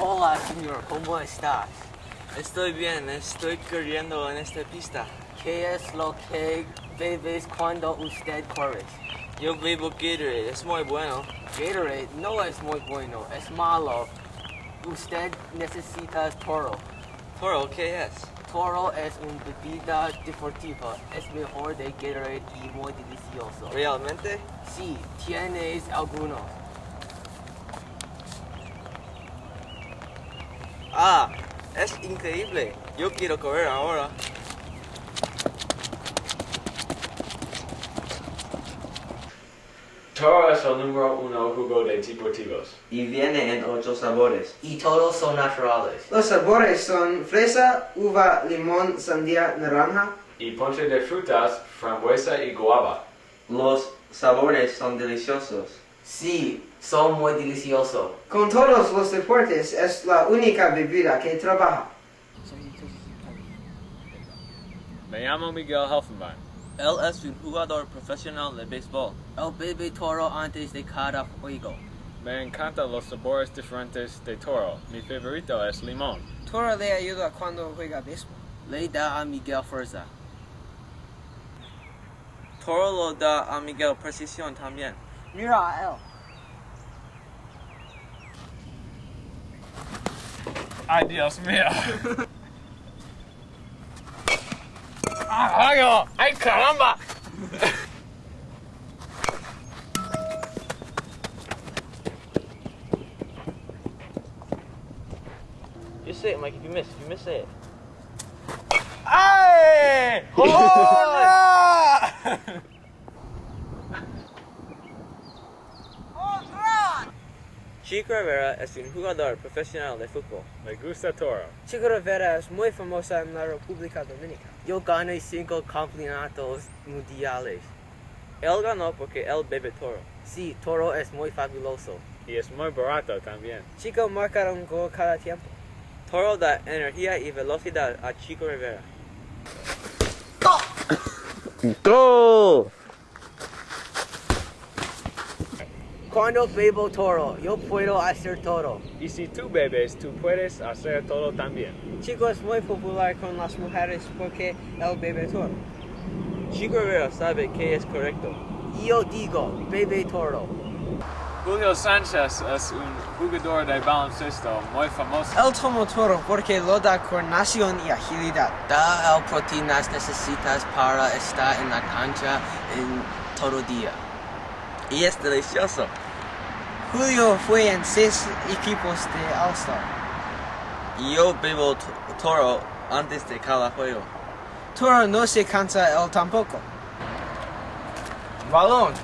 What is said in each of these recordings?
Hola, señor, ¿cómo estás? Estoy bien, estoy corriendo en esta pista. ¿Qué es lo que bebes cuando usted corre? Yo bebo Gatorade, es muy bueno. Gatorade no es muy bueno, es malo. Usted necesita toro. Toro, ¿qué es? Toro es una bebida deportiva. Es mejor de Gatorade y muy delicioso. ¿Realmente? Sí, tienes algunos. Ah, es increíble. Yo quiero correr ahora. Toro es el número uno jugo de deportivos. Y viene en ocho sabores. Y todos son naturales. Los sabores son fresa, uva, limón, sandía, naranja. Y ponche de frutas, frambuesa y guava. Los sabores son deliciosos. Sí, son muy deliciosos. Con todos los deportes es la única bebida que trabaja. Me llamo Miguel Helfenbein. Él es un jugador profesional de béisbol. El bebe toro antes de cada juego. Me encantan los sabores diferentes de toro. Mi favorito es limón. Toro le ayuda cuando juega béisbol. Le da a Miguel fuerza. Toro lo da a Miguel precisión también. Mirael. Adios, Mia. ¡Ay, ah, ¡Ay, caramba! you say it, Mike, if you miss, if you miss it. Hey! Oh! Chico Rivera es un jugador profesional de fútbol. Me gusta toro. Chico Rivera es muy famosa en la República Dominicana. Yo gané cinco campeonatos mundiales. Él ganó porque él bebe toro. Sí, toro es muy fabuloso. Y es muy barato también. Chico marca un gol cada tiempo. Toro da energía y velocidad a Chico Rivera. ¡Gol! Cuando bebo toro, yo puedo hacer todo. Y si tú bebes, tú puedes hacer todo también. Chico es muy popular con las mujeres porque él bebe toro. Chico Rivera sabe que es correcto. Y yo digo, bebe toro. Julio Sánchez es un jugador de baloncesto muy famoso. Él toma toro porque lo da coordinación y agilidad. Da el proteínas necesitas para estar en la cancha en todo día. Y es delicioso. Julio fue en seis equipos de All-Star. Y yo bebo toro antes de cada juego. Toro no se cansa él tampoco. Balón.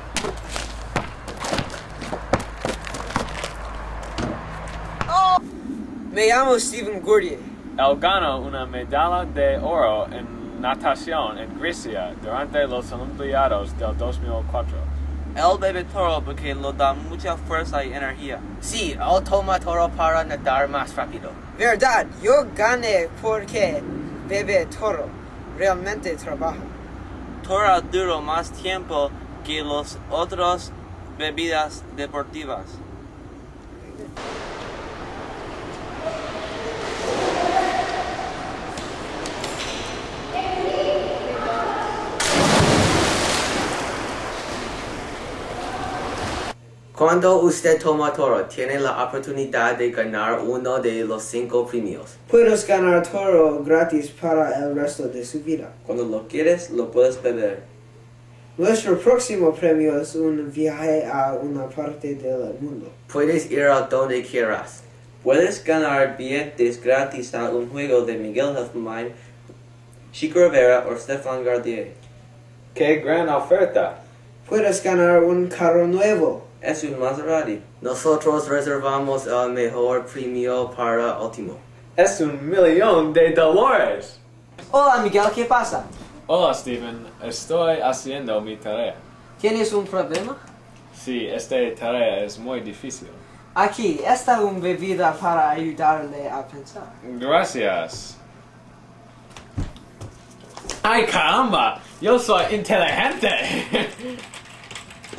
Me llamo Stephen Gourdier. Él ganó una medalla de oro en natación en Grecia durante los Olimpiados del 2004. Él bebe toro porque lo da mucha fuerza y energía. Sí, él toma toro para nadar más rápido. Verdad, yo gané porque bebe toro. Realmente trabaja. Toro dura más tiempo que las otras bebidas deportivas. Cuando usted toma toro, tiene la oportunidad de ganar uno de los cinco premios. Puedes ganar toro gratis para el resto de su vida. Cuando lo quieres, lo puedes beber. Nuestro próximo premio es un viaje a una parte del mundo. Puedes ir a donde quieras. Puedes ganar billetes gratis a un juego de Miguel Helfenbein, Chico Rivera o Stefan Gardier. ¡Qué gran oferta! Puedes ganar un carro nuevo. Es un Maserati. Nosotros reservamos el mejor premio para último. ¡Es un millón de dólares! Hola Miguel, ¿qué pasa? Hola Steven, estoy haciendo mi tarea. ¿Tienes un problema? Sí, esta tarea es muy difícil. Aquí está una bebida para ayudarle a pensar. Gracias. ¡Ay caramba! Yo soy inteligente.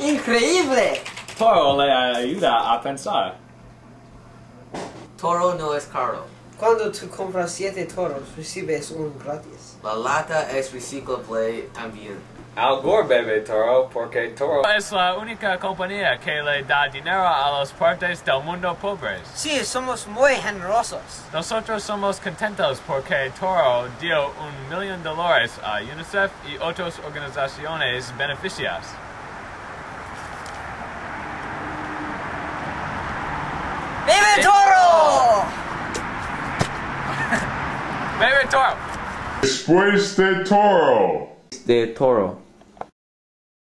¡Increíble! Toro le ayuda a pensar. Toro no es caro. Cuando tú compras siete toros, recibes uno gratis. La lata es reciclable también. Al Gore bebe toro porque Toro es la única compañía que le da dinero a las partes del mundo pobres. Sí, somos muy generosos. Nosotros somos contentos porque Toro dio un millón de dólares a UNICEF y otras organizaciones beneficias. Bebe Toro! Después de Toro. De Toro.